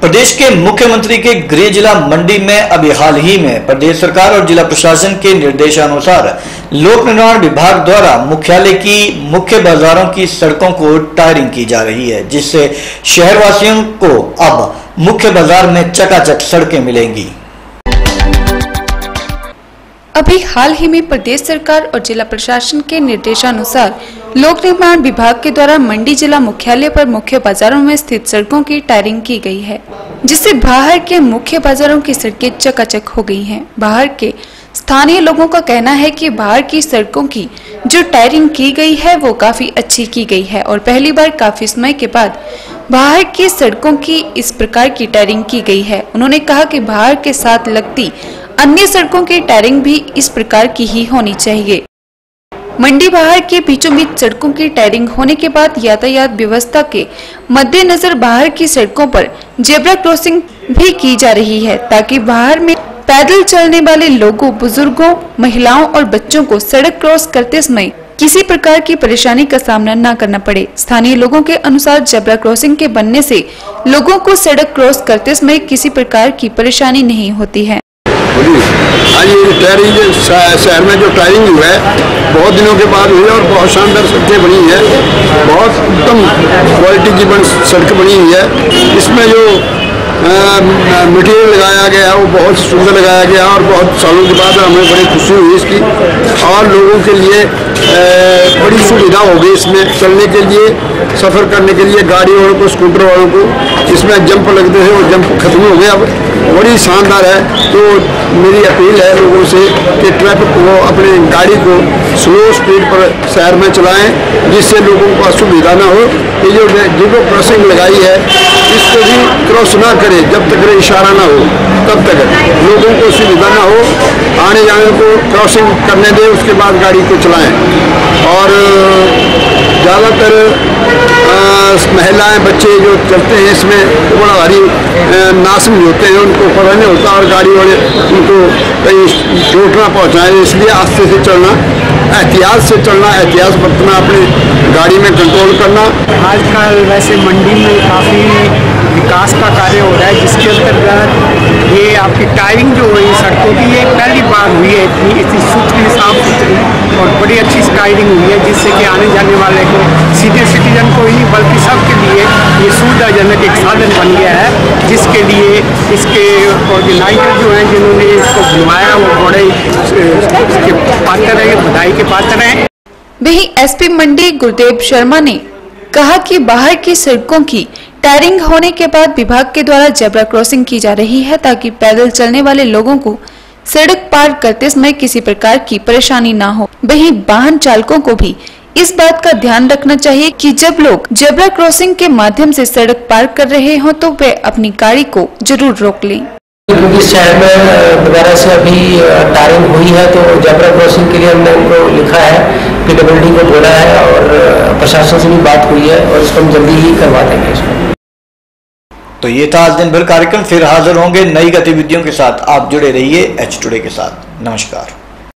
प्रदेश के मुख्यमंत्री के गृह जिला मंडी में अभी हाल ही में प्रदेश सरकार और जिला प्रशासन के निर्देशानुसार लोक निर्माण विभाग द्वारा मुख्यालय की मुख्य बाजारों की सड़कों को टायरिंग की जा रही है, जिससे शहरवासियों को अब मुख्य बाज़ार में चकाचक सड़कें मिलेंगी। अभी हाल ही में प्रदेश सरकार और जिला प्रशासन के निर्देशानुसार लोक निर्माण विभाग के द्वारा मंडी जिला मुख्यालय पर मुख्य बाजारों में स्थित सड़कों की टायरिंग की गई है, जिससे बाहर के मुख्य बाजारों की सड़कें चकाचक हो गई हैं। बाहर के स्थानीय लोगों का कहना है कि बाहर की सड़कों की जो टायरिंग की गई है, वो काफ़ी अच्छी की गई है और पहली बार काफ़ी समय के बाद बाहर की सड़कों की इस प्रकार की टायरिंग की गई है उन्होंने कहा कि बाहर के साथ लगती अन्य सड़कों की टायरिंग भी इस प्रकार की ही होनी चाहिए मंडी बाहर के बीचों बीच सड़कों की टायरिंग होने के बाद यातायात व्यवस्था के मद्देनजर बाहर की सड़कों पर जेब्रा क्रॉसिंग भी की जा रही है ताकि बाहर में पैदल चलने वाले लोगों, बुज़ुर्गों, महिलाओं और बच्चों को सड़क क्रॉस करते समय किसी प्रकार की परेशानी का सामना न करना पड़े। स्थानीय लोगों के अनुसार जबरा क्रॉसिंग के बनने से लोगों को सड़क क्रॉस करते समय किसी प्रकार की परेशानी नहीं होती है। आज ये टायरिंग शहर में जो टायरिंग हुआ है, बहुत दिनों के बाद हुई है और बहुत शानदार सड़कें बनी है। बहुत उत्तम क्वालिटी की बन, सड़क बनी हुई है। इसमें जो मटेरियल लगाया गया, वो बहुत सुंदर लगाया गया और बहुत सालों के बाद हमें बड़ी खुशी हुई इसकी। और लोगों के लिए बड़ी सुविधा हो गई इसमें चलने के लिए, सफ़र करने के लिए गाड़ी वालों को, स्कूटर वालों को। इसमें जंप लगते थे वो जंप खत्म हो गया। अब बड़ी शानदार है। तो मेरी अपील है लोगों से कि ट्रैफ़िक को, अपने गाड़ी को स्लो स्पीड पर शहर में चलाएँ, जिससे लोगों को असुविधा ना हो। ये जो जिनको क्रॉसिंग लगाई है इसको भी क्रॉस ना करें, जब तक इशारा ना हो, तब तक लोगों को सुविधा ना हो, आने जाने को क्रॉसिंग करने दें, उसके बाद गाड़ी को चलाएँ। और, ज़्यादातर महिलाएँ, बच्चे जो चलते हैं इसमें तो बड़ा भारी नासम होते हैं, उनको पता नहीं होता और गाड़ी वाले उनको कहीं चोट ना पहुँचाएँ, इसलिए आस्ते से चलना एहतियात से चलना एहतियात बरतना अपनी गाड़ी में कंट्रोल करना। आजकल वैसे मंडी में काफ़ी विकास का कार्य हो रहा है, जिसके अंतर्गत ये आपकी टायरिंग जो हुई सड़कों की, ये पहली बार हुई है इतनी इतनी सुथरी साफ़ सुथरी और बड़ी अच्छी टायरिंग हुई है, जिससे कि आने जाने वाले को, सीनियर सिटीजन को ही, बल्कि सबके लिए ये सुविधाजनक एक साधन बन गया है। जिसके लिए इसके ऑर्गेनाइजर जो हैं, जिन्होंने इसको बनवाया वो बड़े इसके पात्र है, बधाई के पात्र हैं। वही एसपी मंडी गुरुदेव शर्मा ने कहा कि बाहर की सड़कों की टायरिंग होने के बाद विभाग के द्वारा जेब्रा क्रॉसिंग की जा रही है ताकि पैदल चलने वाले लोगों को सड़क पार करते समय किसी प्रकार की परेशानी ना हो। वहीं वाहन चालकों को भी इस बात का ध्यान रखना चाहिए कि जब लोग जेब्रा क्रॉसिंग के माध्यम से सड़क पार कर रहे हो तो वे अपनी गाड़ी को ज़रूर रोक लें। क्योंकि शहर में दोबारा से अभी टायरिंग हुई है तो जेब्रा क्रॉसिंग के लिए हमने उनको लिखा है पीडब्ल्यूडी को बोला है और प्रशासन से भी बात हुई है और इसको हम जल्दी ही करवा देंगे इसको। तो ये था आज दिन भर कार्यक्रम फिर हाजिर होंगे नई गतिविधियों के साथ। आप जुड़े रहिए एच टुडे के साथ। नमस्कार।